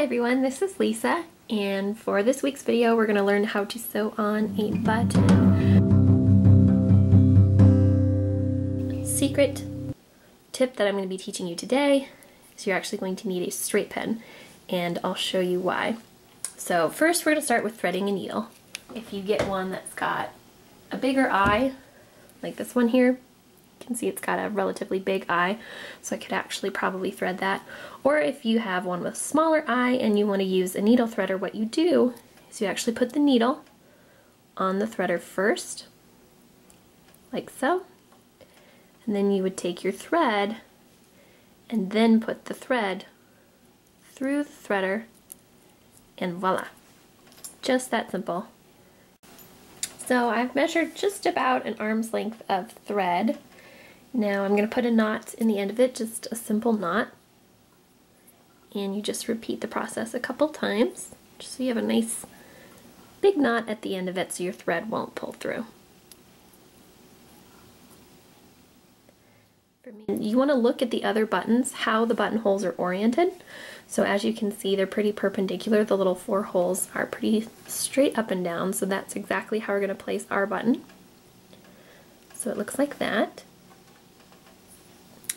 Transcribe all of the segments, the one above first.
Everyone, this is Lisa, and for this week's video we're going to learn how to sew on a button. Secret tip that I'm going to be teaching you today is you're actually going to need a straight pin, and I'll show you why. So first we're going to start with threading a needle. If you get one that's got a bigger eye, like this one here, can see it's got a relatively big eye, so I could actually probably thread that. Or if you have one with smaller eye and you want to use a needle threader, what you do is you actually put the needle on the threader first, like so. And then you would take your thread and then put the thread through the threader and voila. Just that simple. So I've measured just about an arm's length of thread now I'm going to put a knot in the end of it, just a simple knot. And you just repeat the process a couple times, just so you have a nice big knot at the end of it so your thread won't pull through. You want to look at the other buttons, how the buttonholes are oriented. So as you can see, they're pretty perpendicular. The little four holes are pretty straight up and down, so that's exactly how we're going to place our button. So it looks like that.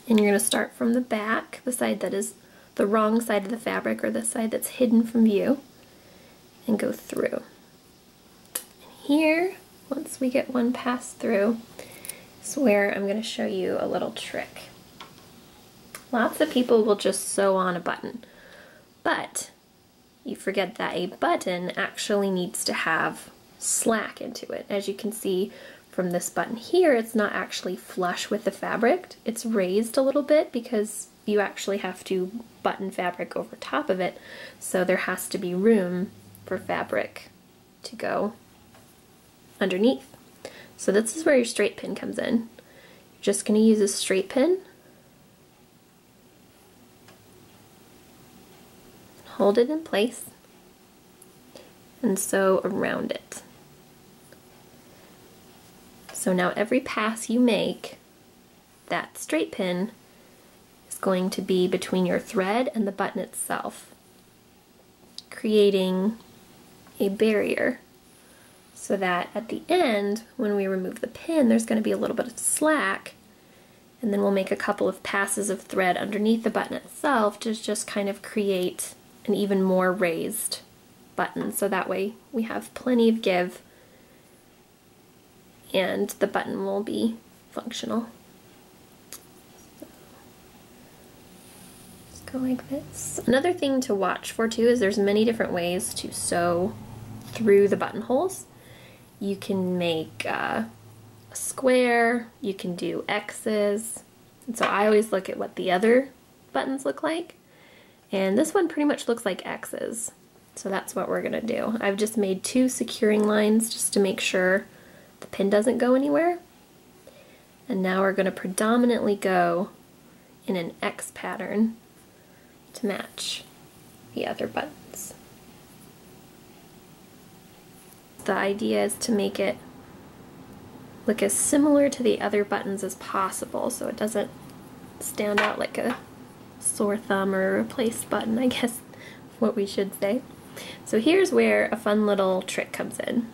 And you're going to start from the back, the side that is the wrong side of the fabric or the side that's hidden from view, and go through. And here, once we get one pass through, is where I'm going to show you a little trick. Lots of people will just sew on a button, but you forget that a button actually needs to have slack into it. As you can see from this button here, it's not actually flush with the fabric. It's raised a little bit because you actually have to button fabric over top of it. So there has to be room for fabric to go underneath. So this is where your straight pin comes in. You're just going to use a straight pin. Hold it in place and sew around it. So now every pass you make, that straight pin is going to be between your thread and the button itself, creating a barrier so that at the end, when we remove the pin, there's going to be a little bit of slack and then we'll make a couple of passes of thread underneath the button itself to just kind of create an even more raised button. So that way we have plenty of give and the button will be functional. go like this. Another thing to watch for too is there's many different ways to sew through the buttonholes. You can make uh, a square, you can do X's, and so I always look at what the other buttons look like. And this one pretty much looks like X's. So that's what we're gonna do. I've just made two securing lines just to make sure the pin doesn't go anywhere. And now we're going to predominantly go in an X pattern to match the other buttons. The idea is to make it look as similar to the other buttons as possible so it doesn't stand out like a sore thumb or a replaced button, I guess what we should say. So here's where a fun little trick comes in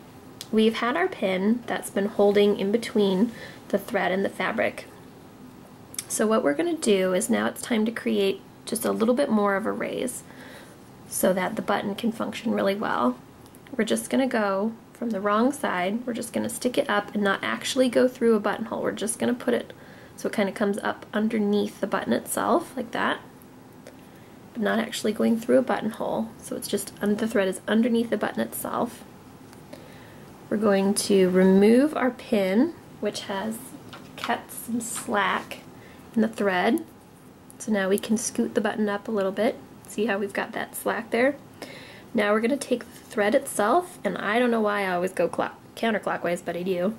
we've had our pin that's been holding in between the thread and the fabric. So what we're going to do is now it's time to create just a little bit more of a raise so that the button can function really well. We're just going to go from the wrong side, we're just going to stick it up and not actually go through a buttonhole. We're just going to put it so it kind of comes up underneath the button itself, like that, but not actually going through a buttonhole. So it's just, the thread is underneath the button itself. We're going to remove our pin, which has kept some slack in the thread. So now we can scoot the button up a little bit. See how we've got that slack there? Now we're going to take the thread itself, and I don't know why I always go clock counterclockwise, but I do.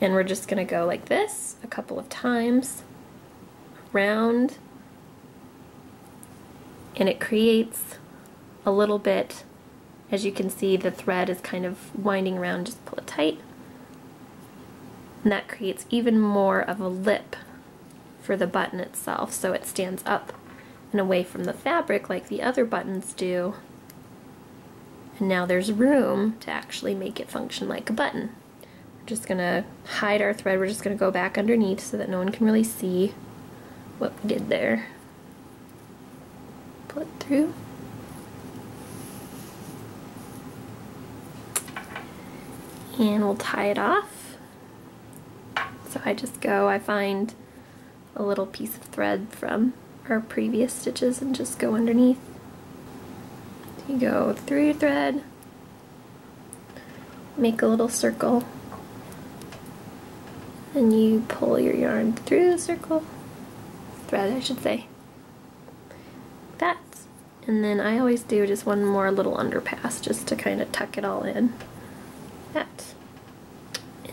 And we're just going to go like this a couple of times, around, and it creates a little bit as you can see, the thread is kind of winding around, just pull it tight. And that creates even more of a lip for the button itself, so it stands up and away from the fabric like the other buttons do, And now there's room to actually make it function like a button. We're just gonna hide our thread. We're just gonna go back underneath so that no one can really see what we did there. Pull it through. And we'll tie it off. So I just go, I find a little piece of thread from our previous stitches and just go underneath. You go through your thread, make a little circle, and you pull your yarn through the circle, thread I should say, that. And then I always do just one more little underpass just to kind of tuck it all in.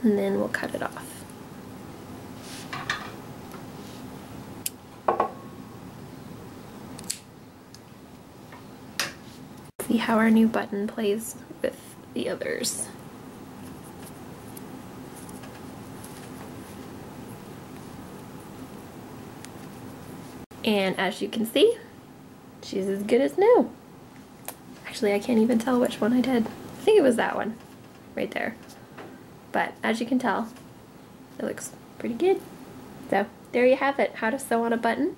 And then we'll cut it off. see how our new button plays with the others. And as you can see, she's as good as new. Actually, I can't even tell which one I did. I think it was that one, right there. But as you can tell, it looks pretty good. So there you have it, how to sew on a button.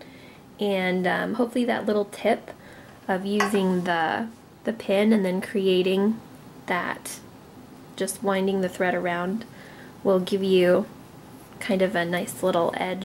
And um, hopefully that little tip of using the the pin and then creating that, just winding the thread around will give you kind of a nice little edge